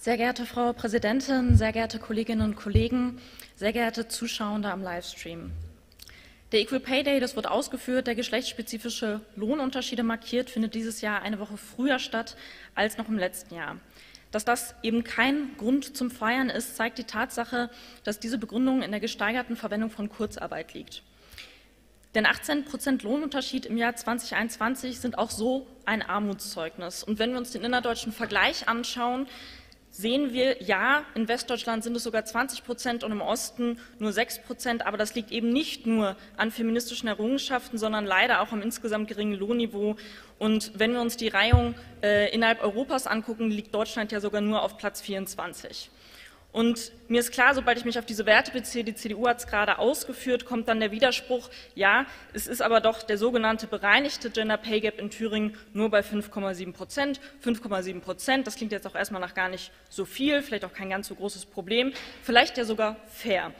Sehr geehrte Frau Präsidentin, sehr geehrte Kolleginnen und Kollegen, sehr geehrte Zuschauende am Livestream. Der Equal Pay Day, das wird ausgeführt, der geschlechtsspezifische Lohnunterschiede markiert, findet dieses Jahr eine Woche früher statt als noch im letzten Jahr. Dass das eben kein Grund zum Feiern ist, zeigt die Tatsache, dass diese Begründung in der gesteigerten Verwendung von Kurzarbeit liegt. Denn 18 Prozent Lohnunterschied im Jahr 2021 sind auch so ein Armutszeugnis. Und wenn wir uns den innerdeutschen Vergleich anschauen, sehen wir, ja, in Westdeutschland sind es sogar 20 Prozent und im Osten nur 6 Prozent. Aber das liegt eben nicht nur an feministischen Errungenschaften, sondern leider auch am insgesamt geringen Lohnniveau. Und wenn wir uns die Reihung äh, innerhalb Europas angucken, liegt Deutschland ja sogar nur auf Platz 24. Und mir ist klar, sobald ich mich auf diese Werte beziehe, die CDU hat es gerade ausgeführt, kommt dann der Widerspruch, ja, es ist aber doch der sogenannte bereinigte Gender Pay Gap in Thüringen nur bei 5,7 Prozent. 5,7 Prozent, das klingt jetzt auch erstmal nach gar nicht so viel, vielleicht auch kein ganz so großes Problem, vielleicht ja sogar fair.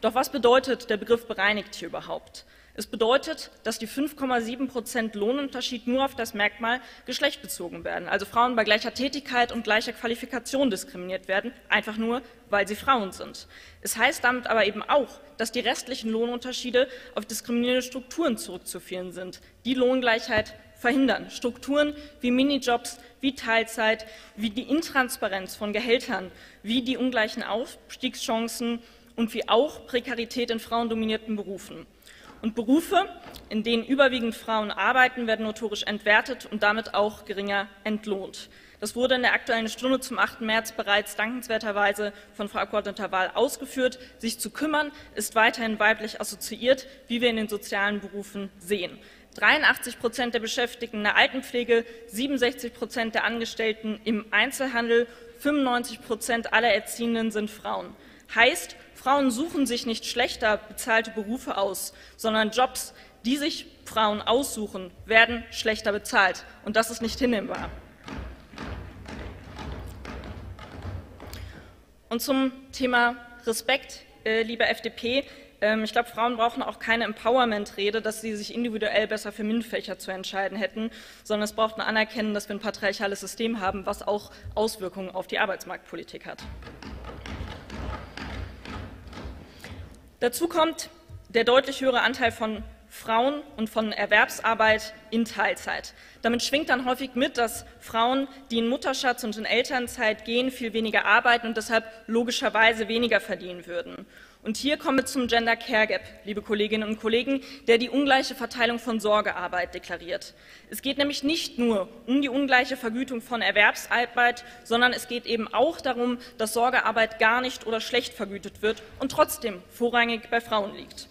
Doch was bedeutet der Begriff bereinigt hier überhaupt? Es bedeutet, dass die 5,7 Prozent Lohnunterschied nur auf das Merkmal Geschlecht bezogen werden, also Frauen bei gleicher Tätigkeit und gleicher Qualifikation diskriminiert werden, einfach nur, weil sie Frauen sind. Es heißt damit aber eben auch, dass die restlichen Lohnunterschiede auf diskriminierende Strukturen zurückzuführen sind, die Lohngleichheit verhindern. Strukturen wie Minijobs, wie Teilzeit, wie die Intransparenz von Gehältern, wie die ungleichen Aufstiegschancen und wie auch Prekarität in frauendominierten Berufen. Und Berufe, in denen überwiegend Frauen arbeiten, werden notorisch entwertet und damit auch geringer entlohnt. Das wurde in der Aktuellen Stunde zum 8. März bereits dankenswerterweise von Frau Abgeordneter Wahl ausgeführt. Sich zu kümmern ist weiterhin weiblich assoziiert, wie wir in den sozialen Berufen sehen. 83 Prozent der Beschäftigten in der Altenpflege, 67 Prozent der Angestellten im Einzelhandel, 95 Prozent aller Erziehenden sind Frauen. Heißt, Frauen suchen sich nicht schlechter bezahlte Berufe aus, sondern Jobs, die sich Frauen aussuchen, werden schlechter bezahlt. Und das ist nicht hinnehmbar. Und zum Thema Respekt, äh, liebe FDP. Ähm, ich glaube, Frauen brauchen auch keine Empowerment-Rede, dass sie sich individuell besser für MINT-Fächer zu entscheiden hätten, sondern es braucht ein Anerkennen, dass wir ein patriarchales System haben, was auch Auswirkungen auf die Arbeitsmarktpolitik hat. Dazu kommt der deutlich höhere Anteil von Frauen und von Erwerbsarbeit in Teilzeit. Damit schwingt dann häufig mit, dass Frauen, die in Mutterschatz und in Elternzeit gehen, viel weniger arbeiten und deshalb logischerweise weniger verdienen würden. Und hier kommen wir zum Gender Care Gap, liebe Kolleginnen und Kollegen, der die ungleiche Verteilung von Sorgearbeit deklariert. Es geht nämlich nicht nur um die ungleiche Vergütung von Erwerbsarbeit, sondern es geht eben auch darum, dass Sorgearbeit gar nicht oder schlecht vergütet wird und trotzdem vorrangig bei Frauen liegt.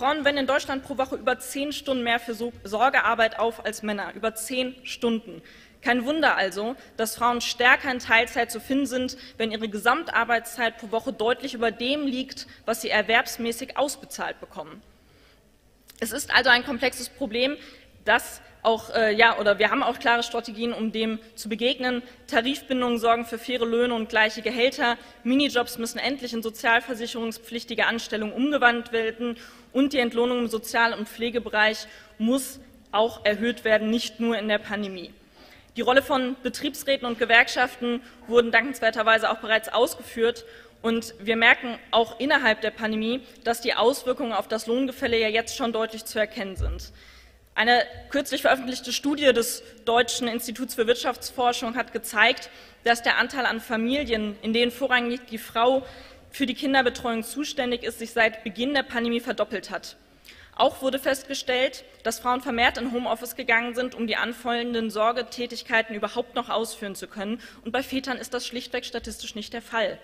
Frauen wenden in Deutschland pro Woche über zehn Stunden mehr für Sorgearbeit auf als Männer, über zehn Stunden. Kein Wunder also, dass Frauen stärker in Teilzeit zu finden sind, wenn ihre Gesamtarbeitszeit pro Woche deutlich über dem liegt, was sie erwerbsmäßig ausbezahlt bekommen. Es ist also ein komplexes Problem, das auch, äh, ja, oder wir haben auch klare Strategien, um dem zu begegnen. Tarifbindungen sorgen für faire Löhne und gleiche Gehälter. Minijobs müssen endlich in sozialversicherungspflichtige Anstellungen umgewandelt werden und die Entlohnung im Sozial- und Pflegebereich muss auch erhöht werden, nicht nur in der Pandemie. Die Rolle von Betriebsräten und Gewerkschaften wurden dankenswerterweise auch bereits ausgeführt. Und wir merken auch innerhalb der Pandemie, dass die Auswirkungen auf das Lohngefälle ja jetzt schon deutlich zu erkennen sind. Eine kürzlich veröffentlichte Studie des Deutschen Instituts für Wirtschaftsforschung hat gezeigt, dass der Anteil an Familien, in denen vorrangig die Frau für die Kinderbetreuung zuständig ist, sich seit Beginn der Pandemie verdoppelt hat. Auch wurde festgestellt, dass Frauen vermehrt in Homeoffice gegangen sind, um die anfallenden Sorgetätigkeiten überhaupt noch ausführen zu können. Und bei Vätern ist das schlichtweg statistisch nicht der Fall.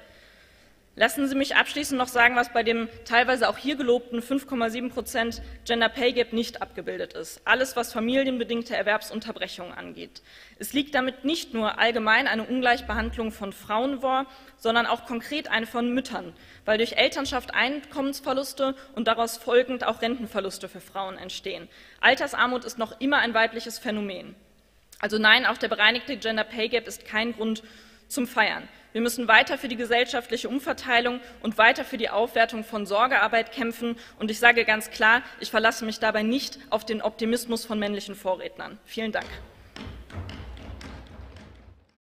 Lassen Sie mich abschließend noch sagen, was bei dem teilweise auch hier gelobten 5,7 Prozent Gender Pay Gap nicht abgebildet ist. Alles, was familienbedingte Erwerbsunterbrechungen angeht. Es liegt damit nicht nur allgemein eine Ungleichbehandlung von Frauen vor, sondern auch konkret eine von Müttern, weil durch Elternschaft Einkommensverluste und daraus folgend auch Rentenverluste für Frauen entstehen. Altersarmut ist noch immer ein weibliches Phänomen. Also nein, auch der bereinigte Gender Pay Gap ist kein Grund zum Feiern. Wir müssen weiter für die gesellschaftliche Umverteilung und weiter für die Aufwertung von Sorgearbeit kämpfen. Und ich sage ganz klar, ich verlasse mich dabei nicht auf den Optimismus von männlichen Vorrednern. Vielen Dank.